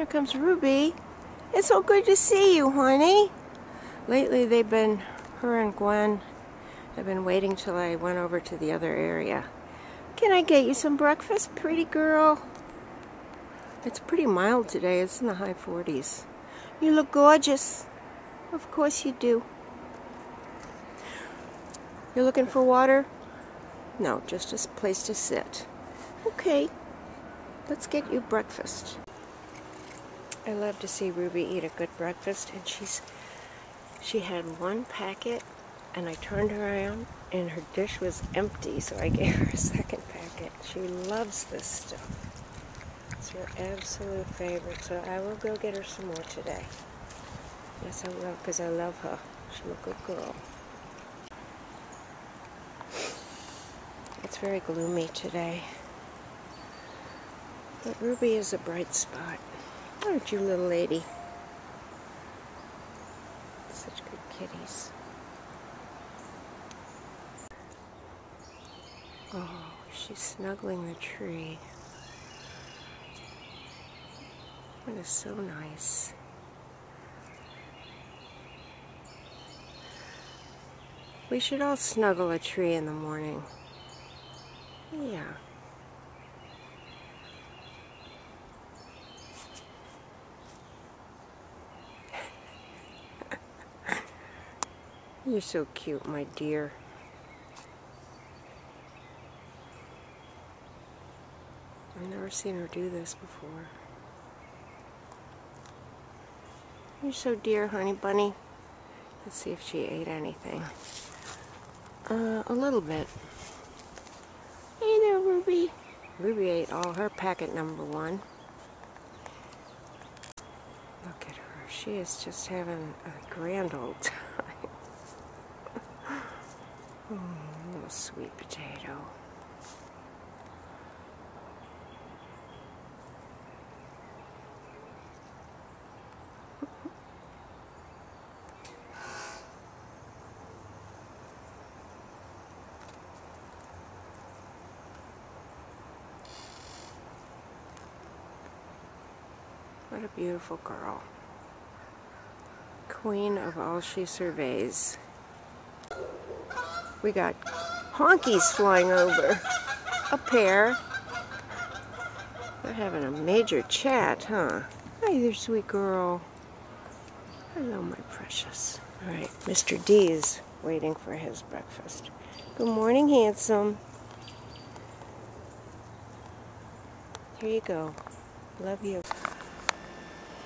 Here comes Ruby. It's so good to see you, honey. Lately they've been, her and Gwen, have been waiting till I went over to the other area. Can I get you some breakfast, pretty girl? It's pretty mild today. It's in the high 40s. You look gorgeous. Of course you do. You're looking for water? No, just a place to sit. Okay, let's get you breakfast. I love to see Ruby eat a good breakfast, and she's she had one packet, and I turned her around, and her dish was empty, so I gave her a second packet. She loves this stuff. It's her absolute favorite, so I will go get her some more today. Yes, I will, because I love her. She's a good girl. It's very gloomy today. But Ruby is a bright spot. Aren't you, little lady? Such good kitties. Oh, she's snuggling the tree. That is so nice. We should all snuggle a tree in the morning. Yeah. You're so cute, my dear. I've never seen her do this before. You're so dear, honey bunny. Let's see if she ate anything. Uh, a little bit. Hey there, Ruby. Ruby ate all her packet number one. Look at her. She is just having a grand old time. Oh, little sweet potato. What a beautiful girl. Queen of all she surveys. We got honkies flying over. A pair. They're having a major chat, huh? Hi there, sweet girl. Hello, my precious. All right, Mr. D's waiting for his breakfast. Good morning, handsome. Here you go. Love you.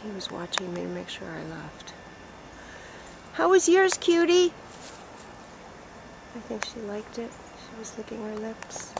He was watching me to make sure I left. How was yours, cutie? I think she liked it. She was licking her lips.